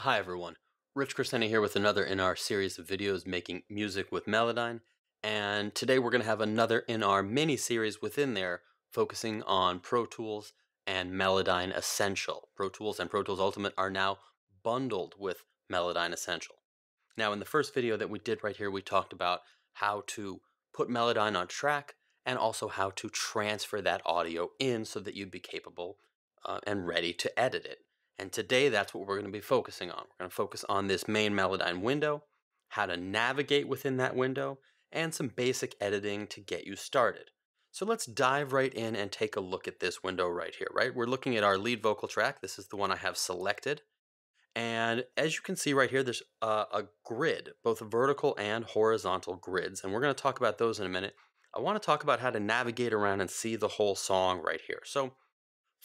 Hi everyone, Rich Crescenti here with another in our series of videos making music with Melodyne. And today we're going to have another in our mini series within there focusing on Pro Tools and Melodyne Essential. Pro Tools and Pro Tools Ultimate are now bundled with Melodyne Essential. Now in the first video that we did right here, we talked about how to put Melodyne on track and also how to transfer that audio in so that you'd be capable uh, and ready to edit it. And today that's what we're going to be focusing on. We're going to focus on this main Melodyne window, how to navigate within that window, and some basic editing to get you started. So let's dive right in and take a look at this window right here, right? We're looking at our lead vocal track. This is the one I have selected. And as you can see right here, there's a, a grid, both vertical and horizontal grids. And we're going to talk about those in a minute. I want to talk about how to navigate around and see the whole song right here. So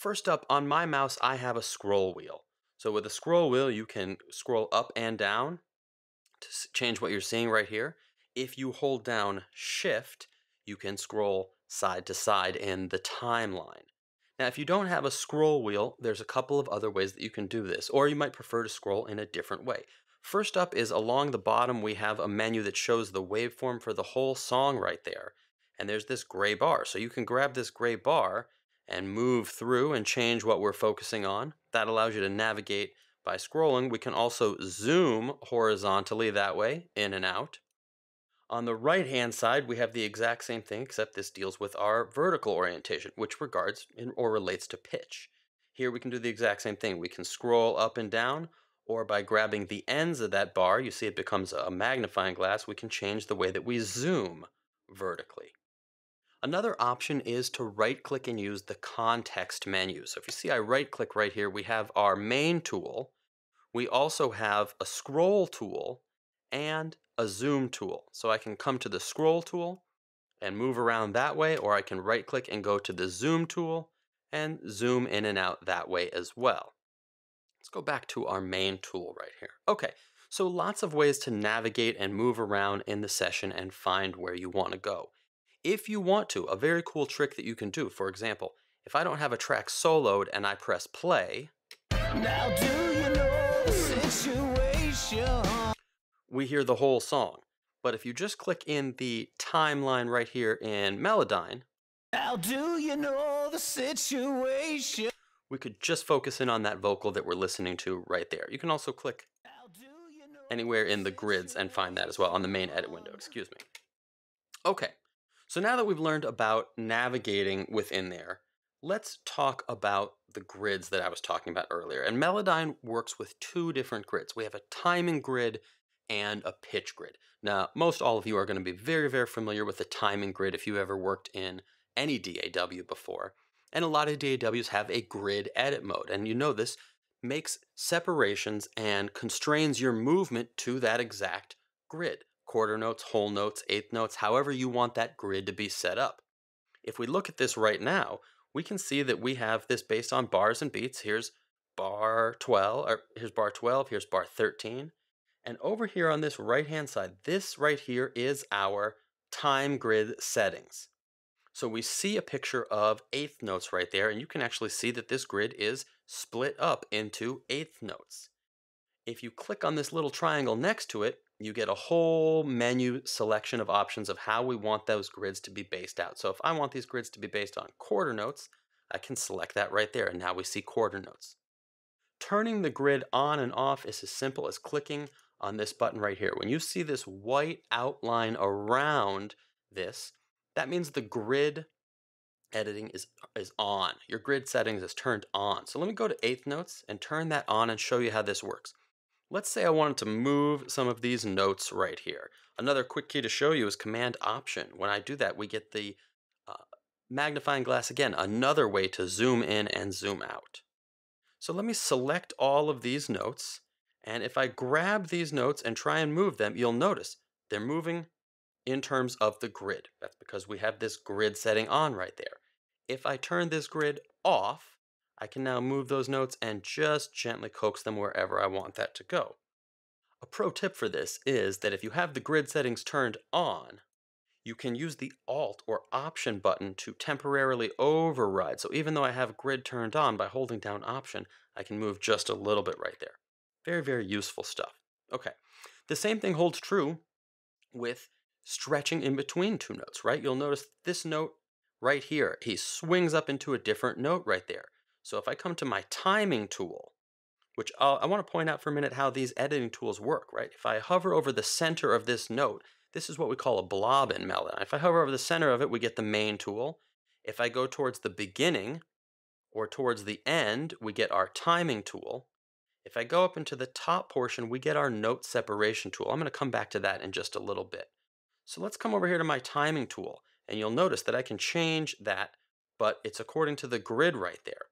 First up, on my mouse, I have a scroll wheel. So with a scroll wheel, you can scroll up and down to change what you're seeing right here. If you hold down Shift, you can scroll side to side in the timeline. Now, if you don't have a scroll wheel, there's a couple of other ways that you can do this, or you might prefer to scroll in a different way. First up is along the bottom, we have a menu that shows the waveform for the whole song right there. And there's this gray bar. So you can grab this gray bar and move through and change what we're focusing on. That allows you to navigate by scrolling. We can also zoom horizontally that way, in and out. On the right hand side, we have the exact same thing, except this deals with our vertical orientation, which regards or relates to pitch. Here we can do the exact same thing. We can scroll up and down, or by grabbing the ends of that bar, you see it becomes a magnifying glass, we can change the way that we zoom vertically. Another option is to right click and use the context menu. So if you see I right click right here, we have our main tool. We also have a scroll tool and a zoom tool. So I can come to the scroll tool and move around that way, or I can right click and go to the zoom tool and zoom in and out that way as well. Let's go back to our main tool right here. Okay, so lots of ways to navigate and move around in the session and find where you want to go if you want to, a very cool trick that you can do, for example, if I don't have a track soloed and I press play, now do you know the situation? We hear the whole song. But if you just click in the timeline right here in Melodyne, now do you know the situation? We could just focus in on that vocal that we're listening to right there. You can also click anywhere in the grids and find that as well on the main edit window, excuse me. Okay, so now that we've learned about navigating within there, let's talk about the grids that I was talking about earlier. And Melodyne works with two different grids. We have a timing grid and a pitch grid. Now, most all of you are going to be very, very familiar with the timing grid if you ever worked in any DAW before. And a lot of DAWs have a grid edit mode. And you know this makes separations and constrains your movement to that exact grid quarter notes, whole notes, eighth notes, however you want that grid to be set up. If we look at this right now, we can see that we have this based on bars and beats. Here's bar 12, or here's bar 12, here's bar 13. And over here on this right hand side, this right here is our time grid settings. So we see a picture of eighth notes right there, and you can actually see that this grid is split up into eighth notes. If you click on this little triangle next to it, you get a whole menu selection of options of how we want those grids to be based out. So if I want these grids to be based on quarter notes, I can select that right there, and now we see quarter notes. Turning the grid on and off is as simple as clicking on this button right here. When you see this white outline around this, that means the grid editing is, is on. Your grid settings is turned on. So let me go to eighth notes and turn that on and show you how this works. Let's say I wanted to move some of these notes right here. Another quick key to show you is Command Option. When I do that, we get the uh, magnifying glass again, another way to zoom in and zoom out. So let me select all of these notes, and if I grab these notes and try and move them, you'll notice they're moving in terms of the grid. That's because we have this grid setting on right there. If I turn this grid off, I can now move those notes and just gently coax them wherever I want that to go. A pro tip for this is that if you have the grid settings turned on, you can use the Alt or Option button to temporarily override. So even though I have grid turned on by holding down Option, I can move just a little bit right there. Very, very useful stuff. Okay. The same thing holds true with stretching in between two notes, right? You'll notice this note right here, he swings up into a different note right there. So if I come to my timing tool, which I'll, i want to point out for a minute how these editing tools work, right? If I hover over the center of this note, this is what we call a blob in Melodyne. If I hover over the center of it, we get the main tool. If I go towards the beginning or towards the end, we get our timing tool. If I go up into the top portion, we get our note separation tool. I'm going to come back to that in just a little bit. So let's come over here to my timing tool, and you'll notice that I can change that, but it's according to the grid right there.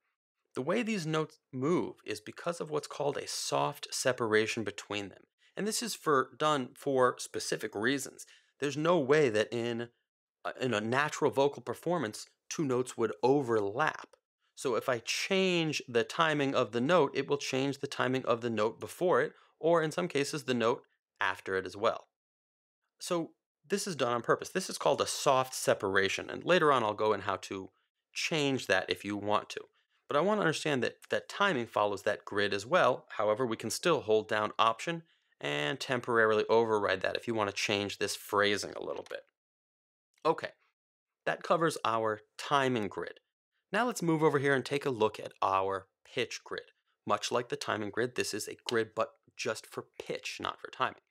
The way these notes move is because of what's called a soft separation between them. And this is for done for specific reasons. There's no way that in a, in a natural vocal performance two notes would overlap. So if I change the timing of the note, it will change the timing of the note before it, or in some cases, the note after it as well. So this is done on purpose. This is called a soft separation, and later on I'll go in how to change that if you want to. But I want to understand that, that timing follows that grid as well. However, we can still hold down Option and temporarily override that if you want to change this phrasing a little bit. Okay, that covers our timing grid. Now let's move over here and take a look at our pitch grid. Much like the timing grid, this is a grid but just for pitch, not for timing.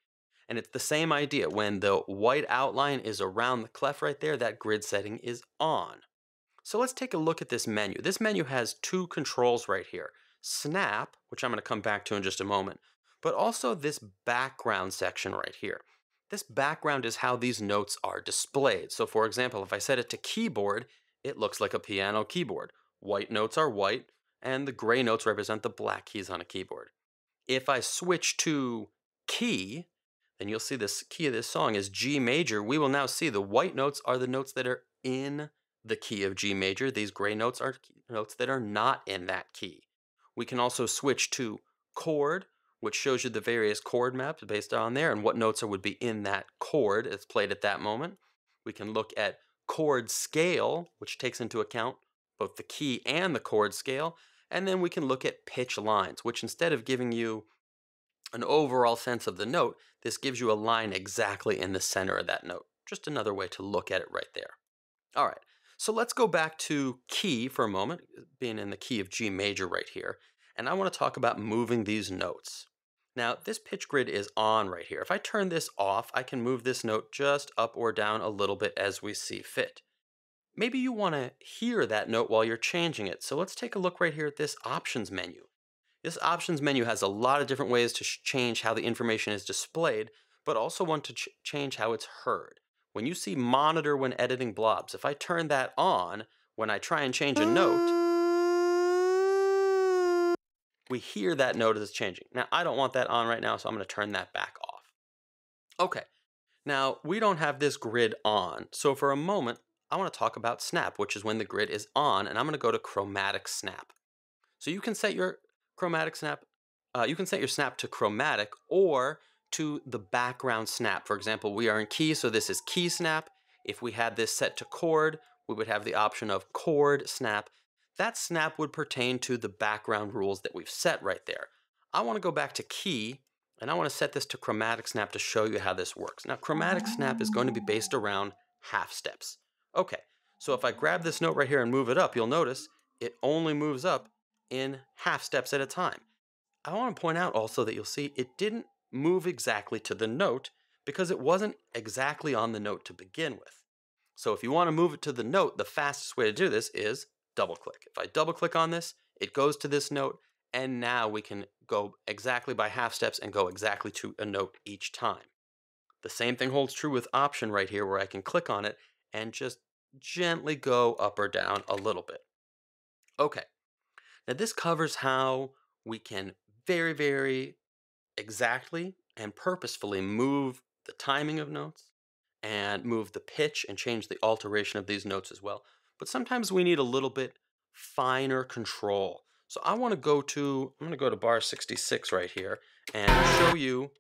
And it's the same idea. When the white outline is around the clef right there, that grid setting is on. So let's take a look at this menu. This menu has two controls right here. Snap, which I'm going to come back to in just a moment, but also this background section right here. This background is how these notes are displayed. So for example, if I set it to keyboard, it looks like a piano keyboard. White notes are white, and the gray notes represent the black keys on a keyboard. If I switch to key, then you'll see this key of this song is G major. We will now see the white notes are the notes that are in the key of G major. These gray notes are notes that are not in that key. We can also switch to chord, which shows you the various chord maps based on there and what notes would be in that chord that's played at that moment. We can look at chord scale, which takes into account both the key and the chord scale. And then we can look at pitch lines, which instead of giving you an overall sense of the note, this gives you a line exactly in the center of that note. Just another way to look at it right there. All right, so let's go back to key for a moment, uh, being in the key of G major right here. And I want to talk about moving these notes. Now, this pitch grid is on right here. If I turn this off, I can move this note just up or down a little bit as we see fit. Maybe you want to hear that note while you're changing it, so let's take a look right here at this options menu. This options menu has a lot of different ways to change how the information is displayed, but also want to ch change how it's heard. When you see monitor when editing blobs, if I turn that on, when I try and change a note, we hear that note as it's changing. Now, I don't want that on right now, so I'm going to turn that back off. Okay, now we don't have this grid on, so for a moment, I want to talk about snap, which is when the grid is on, and I'm going to go to chromatic snap. So you can set your chromatic snap, uh, you can set your snap to chromatic or to the background snap. For example, we are in key, so this is key snap. If we had this set to chord, we would have the option of chord snap, that snap would pertain to the background rules that we've set right there. I want to go back to key and I want to set this to chromatic snap to show you how this works. Now chromatic snap is going to be based around half steps. Okay, so if I grab this note right here and move it up, you'll notice it only moves up in half steps at a time. I want to point out also that you'll see it didn't move exactly to the note because it wasn't exactly on the note to begin with. So if you want to move it to the note, the fastest way to do this is double click. If I double click on this, it goes to this note, and now we can go exactly by half steps and go exactly to a note each time. The same thing holds true with option right here where I can click on it and just gently go up or down a little bit. Okay, now this covers how we can very, very exactly and purposefully move the timing of notes and move the pitch and change the alteration of these notes as well but sometimes we need a little bit finer control. So I want to go to, I'm going to go to bar 66 right here and show you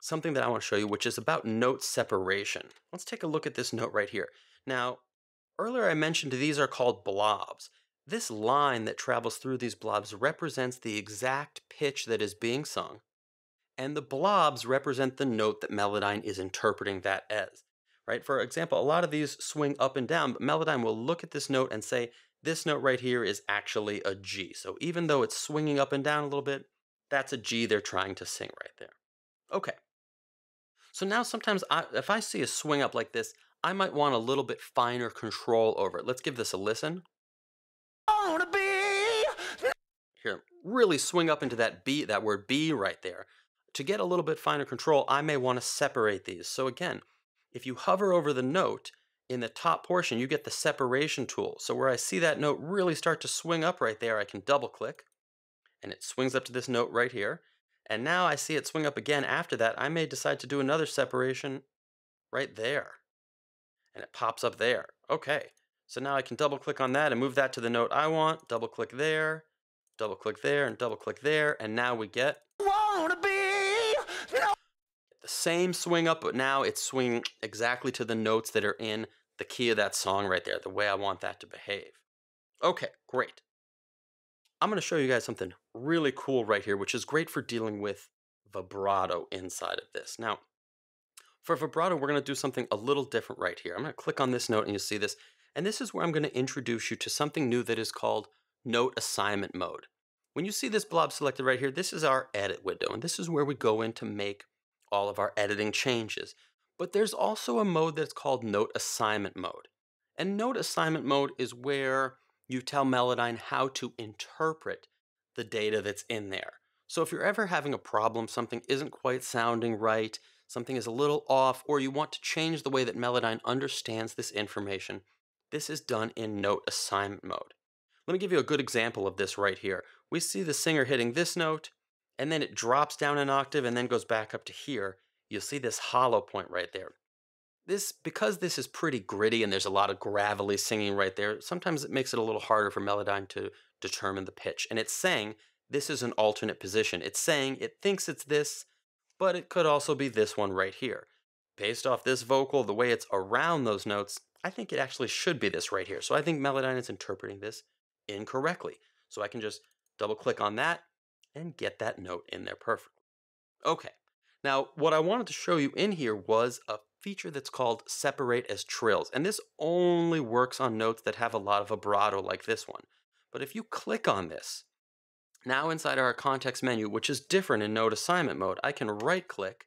something that I want to show you, which is about note separation. Let's take a look at this note right here. Now, earlier I mentioned these are called blobs. This line that travels through these blobs represents the exact pitch that is being sung And the blobs represent the note that Melodyne is interpreting that as. Right? For example, a lot of these swing up and down, but Melodyne will look at this note and say, this note right here is actually a G. So even though it's swinging up and down a little bit, that's a G they're trying to sing right there. Okay. So now sometimes I, if I see a swing up like this, I might want a little bit finer control over it. Let's give this a listen. Here, really swing up into that B, that word B right there. To get a little bit finer control, I may want to separate these. So again, if you hover over the note, in the top portion, you get the separation tool. So where I see that note really start to swing up right there, I can double click and it swings up to this note right here. And now I see it swing up again after that. I may decide to do another separation right there. And it pops up there. Okay. So now I can double click on that and move that to the note I want. Double click there, double click there, and double click there. And now we get the same swing up, but now it's swinging exactly to the notes that are in the key of that song right there, the way I want that to behave. Okay, great. I'm going to show you guys something really cool right here, which is great for dealing with vibrato inside of this. Now, for vibrato, we're going to do something a little different right here. I'm going to click on this note and you'll see this. And this is where I'm going to introduce you to something new that is called note assignment mode. When you see this blob selected right here, this is our edit window. And this is where we go in to make all of our editing changes. But there's also a mode that's called Note Assignment Mode. And Note Assignment Mode is where you tell Melodyne how to interpret the data that's in there. So if you're ever having a problem, something isn't quite sounding right, something is a little off, or you want to change the way that Melodyne understands this information, this is done in Note Assignment Mode. Let me give you a good example of this right here. We see the singer hitting this note, and then it drops down an octave and then goes back up to here, you'll see this hollow point right there. This, because this is pretty gritty and there's a lot of gravelly singing right there, sometimes it makes it a little harder for Melodyne to determine the pitch. And it's saying this is an alternate position. It's saying it thinks it's this, but it could also be this one right here. Based off this vocal, the way it's around those notes, I think it actually should be this right here. So I think Melodyne is interpreting this incorrectly. So I can just double click on that and get that note in there perfectly. Okay, now what I wanted to show you in here was a feature that's called separate as trills, and this only works on notes that have a lot of vibrato like this one. But if you click on this, now inside our context menu, which is different in note assignment mode, I can right click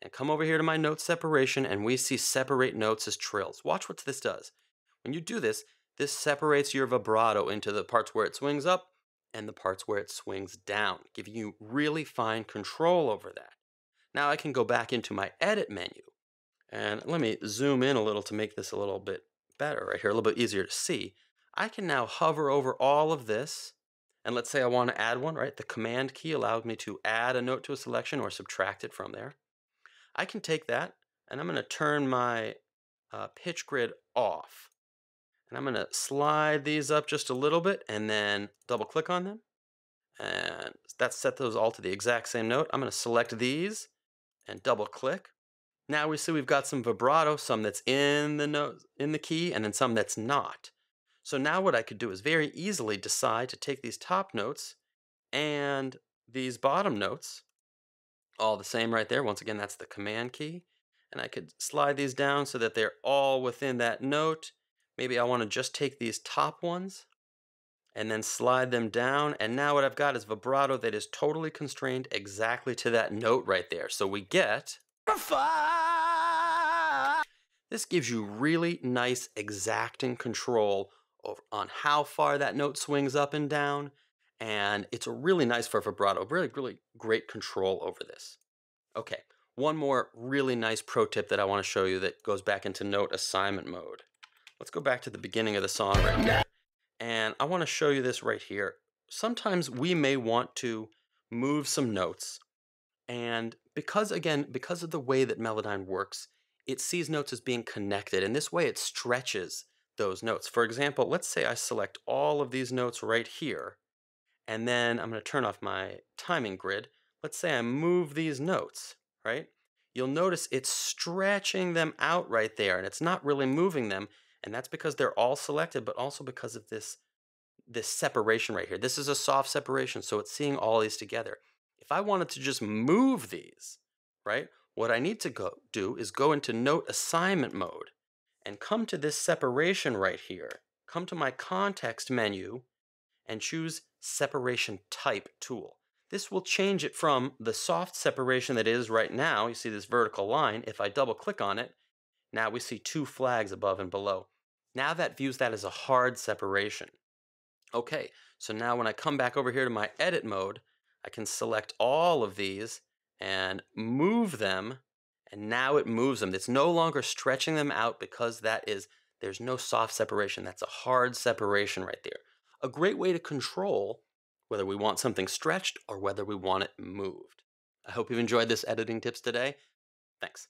and come over here to my note separation and we see separate notes as trills. Watch what this does. When you do this, this separates your vibrato into the parts where it swings up and the parts where it swings down, giving you really fine control over that. Now I can go back into my edit menu and let me zoom in a little to make this a little bit better right here, a little bit easier to see. I can now hover over all of this and let's say I want to add one, right? The command key allowed me to add a note to a selection or subtract it from there. I can take that and I'm going to turn my uh, pitch grid off. And I'm going to slide these up just a little bit and then double click on them. And that set those all to the exact same note. I'm going to select these and double click. Now we see we've got some vibrato, some that's in the note, in the key, and then some that's not. So now what I could do is very easily decide to take these top notes and these bottom notes, all the same right there. Once again, that's the command key. And I could slide these down so that they're all within that note Maybe I want to just take these top ones and then slide them down. And now what I've got is vibrato that is totally constrained exactly to that note right there. So we get... This gives you really nice exacting control over, on how far that note swings up and down. And it's really nice for vibrato, really, really great control over this. Okay, one more really nice pro tip that I want to show you that goes back into note assignment mode. Let's go back to the beginning of the song right. And I want to show you this right here. Sometimes we may want to move some notes. And because, again, because of the way that Melodyne works, it sees notes as being connected. And this way it stretches those notes. For example, let's say I select all of these notes right here. And then I'm going to turn off my timing grid. Let's say I move these notes, right? You'll notice it's stretching them out right there, and it's not really moving them. And that's because they're all selected, but also because of this, this separation right here. This is a soft separation, so it's seeing all these together. If I wanted to just move these, right, what I need to go do is go into note assignment mode and come to this separation right here. Come to my context menu and choose separation type tool. This will change it from the soft separation that is right now. You see this vertical line. If I double click on it, now we see two flags above and below. Now that views that as a hard separation. Okay, so now when I come back over here to my edit mode, I can select all of these and move them, and now it moves them. It's no longer stretching them out because that is, there's no soft separation. That's a hard separation right there. A great way to control whether we want something stretched or whether we want it moved. I hope you've enjoyed this editing tips today. Thanks.